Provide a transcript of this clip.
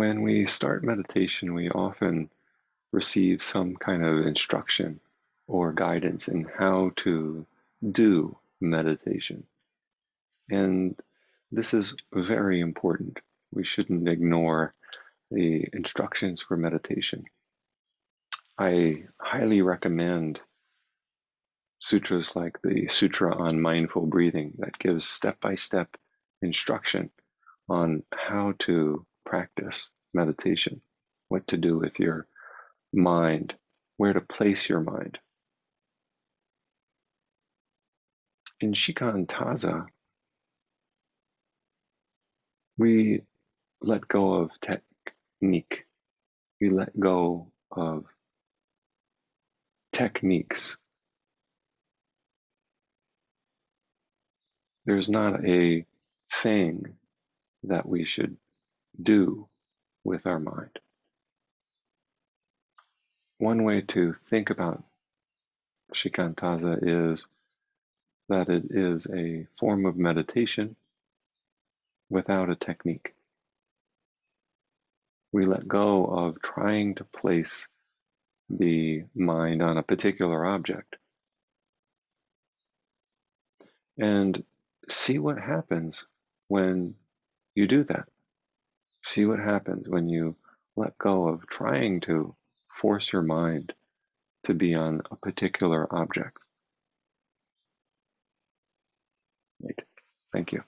when we start meditation, we often receive some kind of instruction or guidance in how to do meditation. And this is very important. We shouldn't ignore the instructions for meditation. I highly recommend sutras like the Sutra on Mindful Breathing that gives step by step instruction on how to practice meditation, what to do with your mind, where to place your mind. In Shikantaza, we let go of technique. We let go of techniques. There's not a thing that we should do with our mind. One way to think about shikantaza is that it is a form of meditation without a technique. We let go of trying to place the mind on a particular object and see what happens when you do that. See what happens when you let go of trying to force your mind to be on a particular object. Right. Thank you.